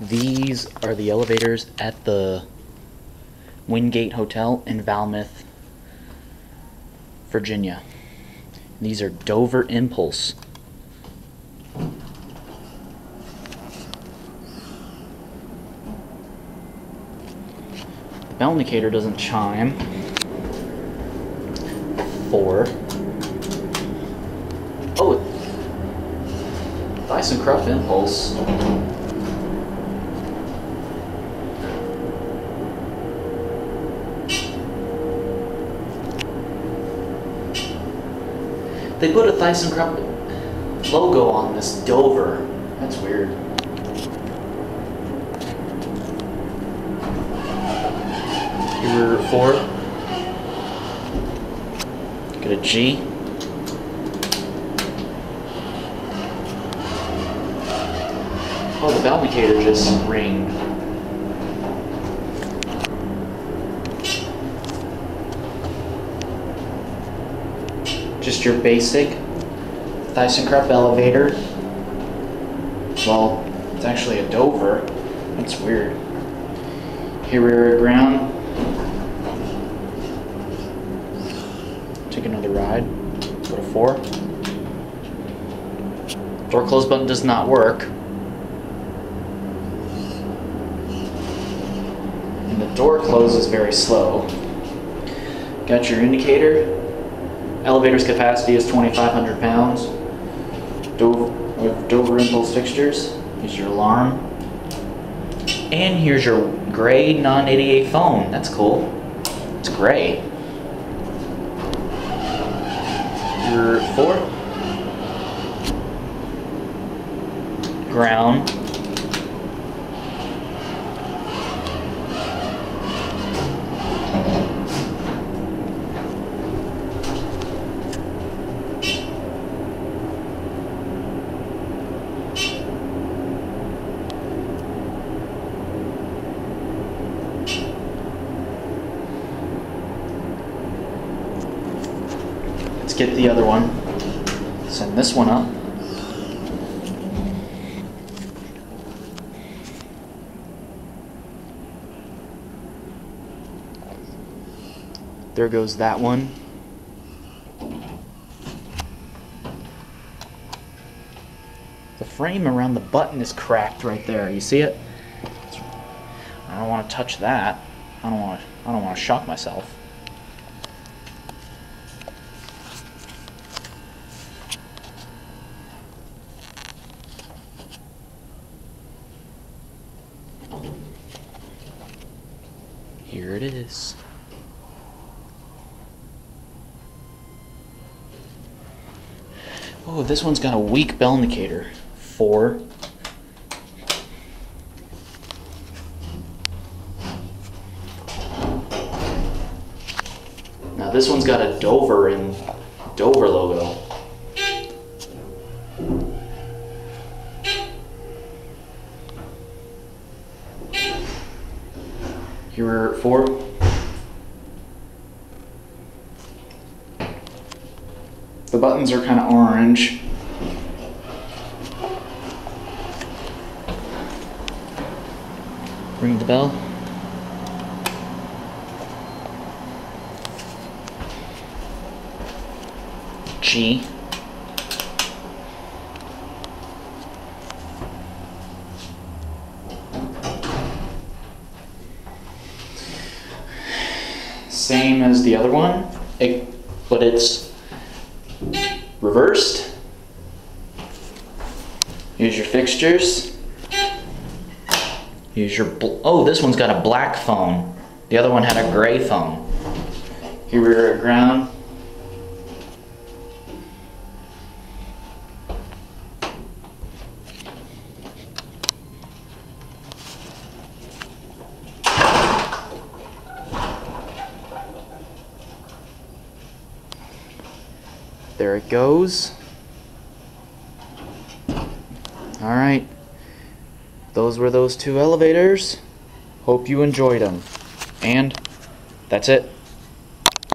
These are the elevators at the Wingate Hotel in Falmouth, Virginia. These are Dover Impulse. The bell indicator doesn't chime. Four. Oh, ThyssenKrupp Impulse. They put a ThyssenKrupp logo on this Dover. That's weird. Here four. Get a G. Oh, the bell indicator just ringed. Just your basic ThyssenKrupp elevator. Well, it's actually a Dover. That's weird. Here we're at ground. Take another ride. Go to four. Door close button does not work. And the door closes very slow. Got your indicator. Elevator's capacity is 2,500 pounds. Dover, with uh, Dover impulse fixtures. Here's your alarm. And here's your gray non-88 phone. That's cool. It's gray. Your four. Ground. Get the other one. Send this one up. There goes that one. The frame around the button is cracked right there. You see it? I don't want to touch that. I don't want to. I don't want to shock myself. Here it is. Oh, this one's got a weak bell indicator. Four. Now this one's got a Dover and Dover logo. Four. The buttons are kind of orange. Ring the bell. G. Same as the other one, but it's reversed. Here's your fixtures. Here's your, oh, this one's got a black phone. The other one had a gray phone. Here we're at ground. There it goes. All right. Those were those two elevators. Hope you enjoyed them. And that's it.